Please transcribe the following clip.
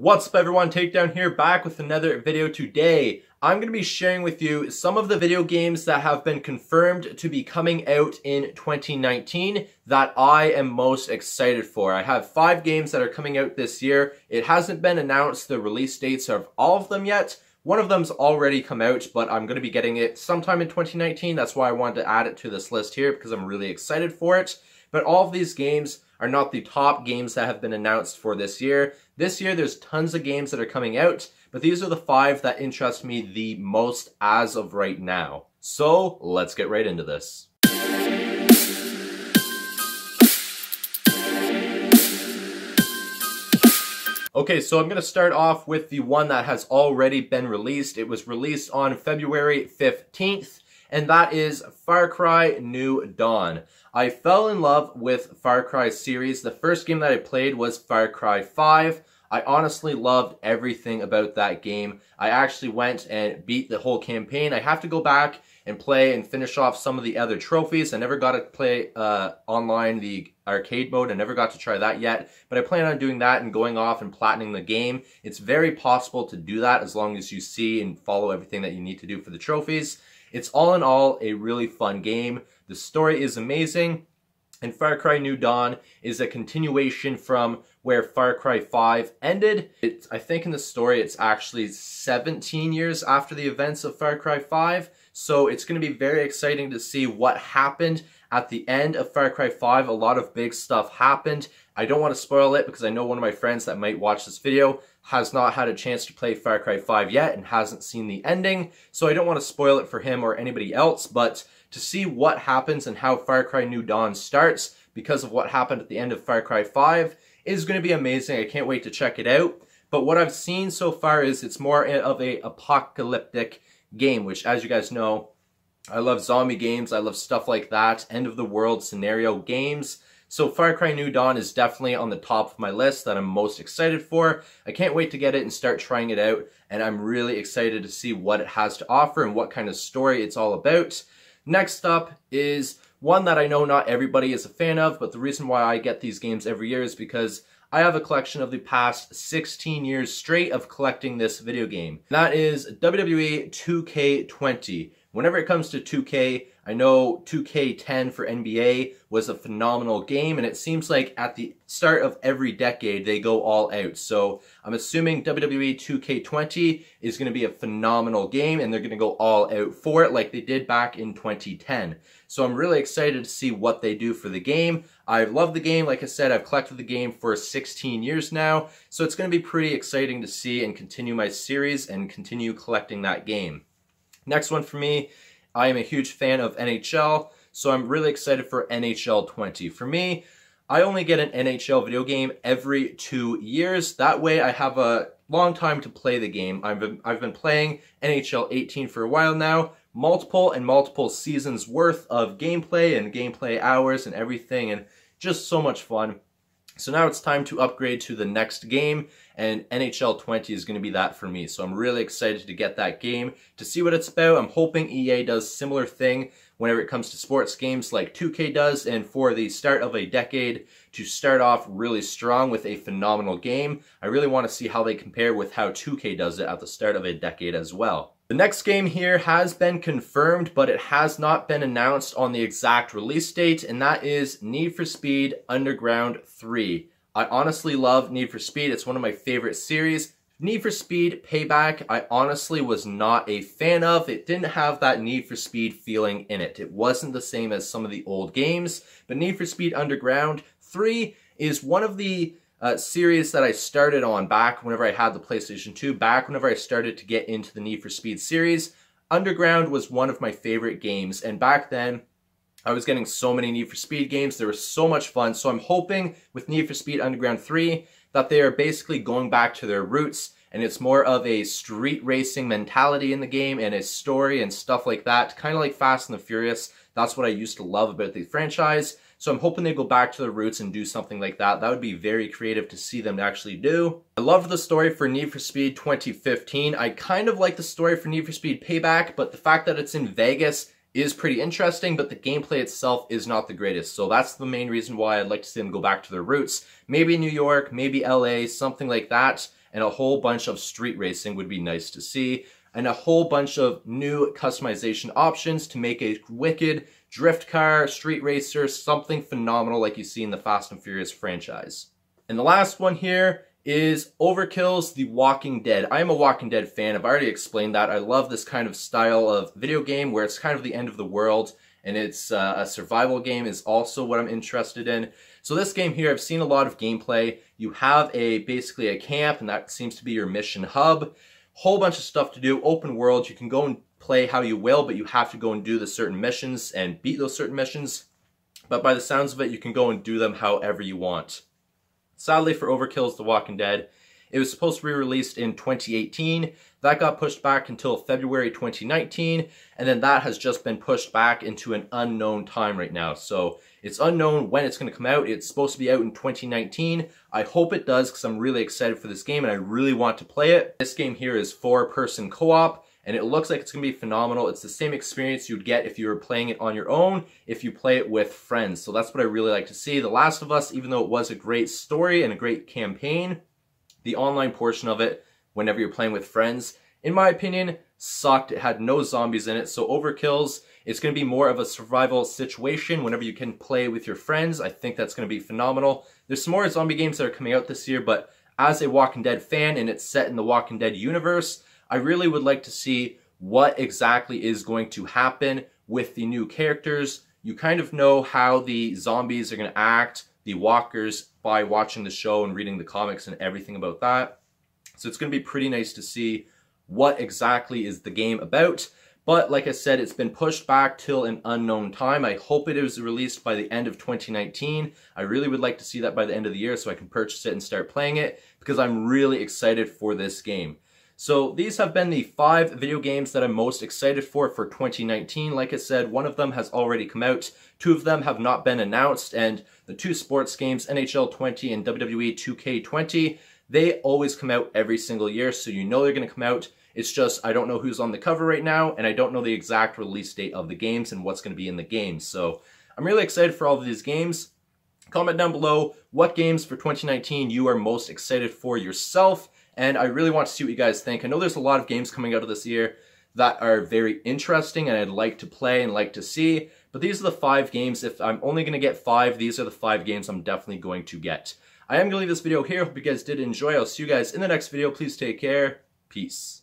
What's up everyone, Takedown here, back with another video today. I'm going to be sharing with you some of the video games that have been confirmed to be coming out in 2019 that I am most excited for. I have five games that are coming out this year. It hasn't been announced the release dates of all of them yet. One of them's already come out, but I'm going to be getting it sometime in 2019. That's why I wanted to add it to this list here because I'm really excited for it. But all of these games are not the top games that have been announced for this year. This year, there's tons of games that are coming out, but these are the five that interest me the most as of right now. So let's get right into this. Okay, so I'm going to start off with the one that has already been released. It was released on February 15th, and that is Far Cry New Dawn. I fell in love with Far Cry series. The first game that I played was Far Cry 5. I honestly loved everything about that game. I actually went and beat the whole campaign. I have to go back and play and finish off some of the other trophies. I never got to play uh, online the arcade mode. I never got to try that yet, but I plan on doing that and going off and platinum the game. It's very possible to do that as long as you see and follow everything that you need to do for the trophies. It's all in all a really fun game. The story is amazing. And Far Cry New Dawn is a continuation from where Far Cry 5 ended. It's, I think in the story it's actually 17 years after the events of Far Cry 5. So it's going to be very exciting to see what happened at the end of Far Cry 5. A lot of big stuff happened. I don't want to spoil it because I know one of my friends that might watch this video has not had a chance to play Far Cry 5 yet and hasn't seen the ending. So I don't want to spoil it for him or anybody else, but to see what happens and how Far Cry New Dawn starts because of what happened at the end of Far Cry 5 is going to be amazing. I can't wait to check it out. But what I've seen so far is it's more of a apocalyptic game, which as you guys know, I love zombie games. I love stuff like that. End of the world scenario games. So Far Cry New Dawn is definitely on the top of my list that I'm most excited for. I can't wait to get it and start trying it out. And I'm really excited to see what it has to offer and what kind of story it's all about. Next up is one that I know not everybody is a fan of, but the reason why I get these games every year is because I have a collection of the past 16 years straight of collecting this video game. That is WWE 2K20. Whenever it comes to 2K, I know 2K10 for NBA was a phenomenal game, and it seems like at the start of every decade, they go all out. So I'm assuming WWE 2K20 is going to be a phenomenal game, and they're going to go all out for it like they did back in 2010. So I'm really excited to see what they do for the game. I love the game. Like I said, I've collected the game for 16 years now, so it's going to be pretty exciting to see and continue my series and continue collecting that game. Next one for me I am a huge fan of NHL, so I'm really excited for NHL 20. For me, I only get an NHL video game every two years. That way I have a long time to play the game. I've been, I've been playing NHL 18 for a while now, multiple and multiple seasons worth of gameplay and gameplay hours and everything, and just so much fun. So now it's time to upgrade to the next game, and NHL 20 is going to be that for me. So I'm really excited to get that game, to see what it's about. I'm hoping EA does similar thing whenever it comes to sports games like 2K does, and for the start of a decade to start off really strong with a phenomenal game. I really want to see how they compare with how 2K does it at the start of a decade as well. The next game here has been confirmed, but it has not been announced on the exact release date, and that is Need for Speed Underground 3. I honestly love Need for Speed. It's one of my favorite series. Need for Speed Payback, I honestly was not a fan of. It didn't have that Need for Speed feeling in it. It wasn't the same as some of the old games, but Need for Speed Underground 3 is one of the uh, series that I started on back whenever I had the PlayStation 2, back whenever I started to get into the Need for Speed series. Underground was one of my favorite games, and back then, I was getting so many Need for Speed games. They were so much fun. So I'm hoping with Need for Speed Underground 3 that they are basically going back to their roots and it's more of a street racing mentality in the game and a story and stuff like that. Kind of like Fast and the Furious. That's what I used to love about the franchise. So I'm hoping they go back to their roots and do something like that. That would be very creative to see them actually do. I loved the story for Need for Speed 2015. I kind of like the story for Need for Speed Payback, but the fact that it's in Vegas is pretty interesting, but the gameplay itself is not the greatest. So that's the main reason why I'd like to see them go back to their roots. Maybe New York, maybe LA, something like that. and a whole bunch of street racing would be nice to see, and a whole bunch of new customization options to make a wicked drift car, street racer, something phenomenal like you see in the Fast and Furious franchise. And the last one here is Overkill's The Walking Dead. I am a Walking Dead fan. I've already explained that. I love this kind of style of video game where it's kind of the end of the world and it's uh, a survival game is also what I'm interested in. So this game here, I've seen a lot of gameplay. You have a basically a camp and that seems to be your mission hub. Whole bunch of stuff to do, open world. You can go and play how you will, but you have to go and do the certain missions and beat those certain missions. But by the sounds of it, you can go and do them however you want. Sadly for Overkill's The Walking Dead, it was supposed to be released in 2018. That got pushed back until February 2019, and then that has just been pushed back into an unknown time right now. So it's unknown when it's going to come out. It's supposed to be out in 2019. I hope it does because I'm really excited for this game and I really want to play it. This game here is four-person co-op and it looks like it's to be phenomenal. It's the same experience you'd get if you were playing it on your own, if you play it with friends. So that's what I really like to see. The Last of Us, even though it was a great story and a great campaign, the online portion of it, whenever you're playing with friends, in my opinion, sucked. It had no zombies in it, so Overkills, it's going to be more of a survival situation whenever you can play with your friends. I think that's going to be phenomenal. There's some more zombie games that are coming out this year, but as a Walking Dead fan and it's set in the Walking Dead universe, I really would like to see what exactly is going to happen with the new characters. You kind of know how the zombies are going to act, the walkers, by watching the show and reading the comics and everything about that. So it's going to be pretty nice to see what exactly is the game about. But like I said, it's been pushed back till an unknown time. I hope it is released by the end of 2019. I really would like to see that by the end of the year so I can purchase it and start playing it because I'm really excited for this game. So these have been the five video games that I'm most excited for for 2019. Like I said, one of them has already come out. Two of them have not been announced. And the two sports games, NHL 20 and WWE 2K20, they always come out every single year. So you know they're going to come out. It's just I don't know who's on the cover right now. And I don't know the exact release date of the games and what's going to be in the games. So I'm really excited for all of these games. Comment down below what games for 2019 you are most excited for yourself and I really want to see what you guys think. I know there's a lot of games coming out of this year that are very interesting and I'd like to play and like to see, but these are the five games. If I'm only going to get five, these are the five games I'm definitely going to get. I am going to leave this video here. Hope you guys did enjoy. I'll see you guys in the next video. Please take care. Peace.